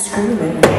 screaming.